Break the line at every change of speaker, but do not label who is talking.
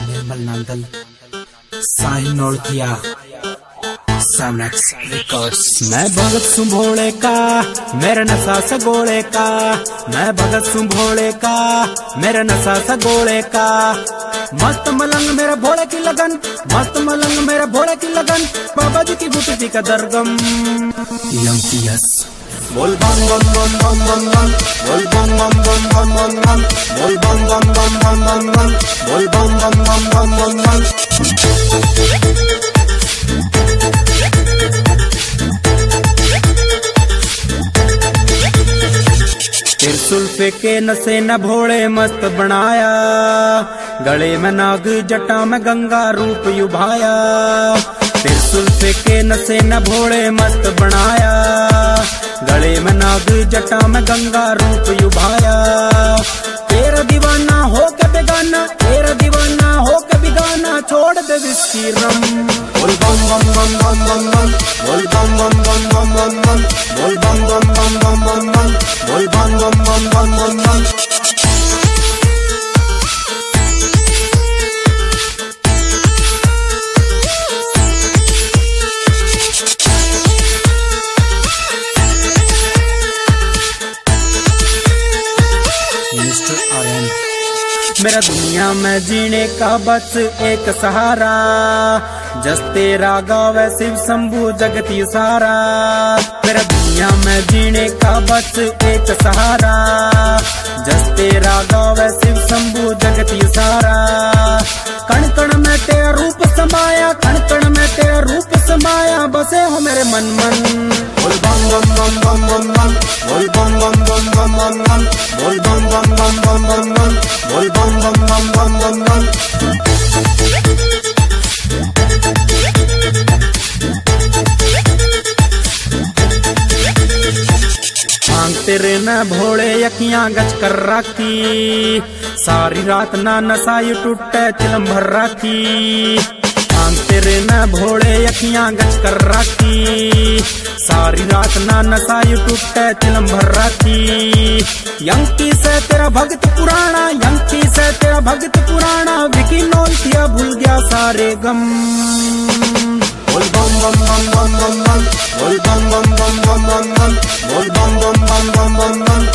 निर्मल नंदन साहिल नोड़किया मैं भगत सु भोले का मेरा नशा सगोले का मैं भगत सु भोले का मेरा नशा सगोले का मस्त मलंग मेरा भोले की लगन मस्त मलंग मेरा भोले की लगन बाबा जी की गुटी का दरगम यस बोल बम बम बम बम बम बम बोल बम बम बम बम बम बम बोल बम बम बम बम बम बम बोल बम बम बम बम बम बम त्रिशूल के नशे न भोले मस्त बनाया गले में नाग जटा में गंगा रूप युभाया त्रिशूल के नशे न भोले मस्त बनाया गले में नाग, जटा में गंगा रूप युभाया। तेरा दीवाना हो के बेगाना, तेरा दीवाना हो के बिगाना, छोड़ दे विस्की रम बोल बम बम बम बम बम बम, बोल बम बम मिस्टर आर्यन। मेरा दुनिया में जीने का बस एक सहारा। जस तेरा गावे शिव शंभु जगती सारा। मेरा दुनिया में जीने का बस एक सहारा। जस तेरा गावे शिव शंभु जगती सारा। कण कण में तेरा रूप समाया कण कण में तेरा रूप समाया। बसे हो मेरे मन मन बम बम बम बम बोल बम बम बम बम बम बम बोल बम बम बम बम बम बम बोल बम बम बम बम बम बम आंग तेरे न भोले यकियाँ गच कर राखी। सारी रात ना नसाई टूटे चिलम भर राखी। आंग तेरे न भोले यकियाँ गच कर राखी सारी रात ना नसाई टूटे चिलम भर राखी यंकी से तेरा भगत पुराना यंकी से तेरा भगत पुराना विकी नोल किया भूल गया सारे गम बोल बम बम बम बम बम बम बोल बम बम बम बम बम बम बोल बम बम बम बम बम बम बोल बम बम बम बम बम बम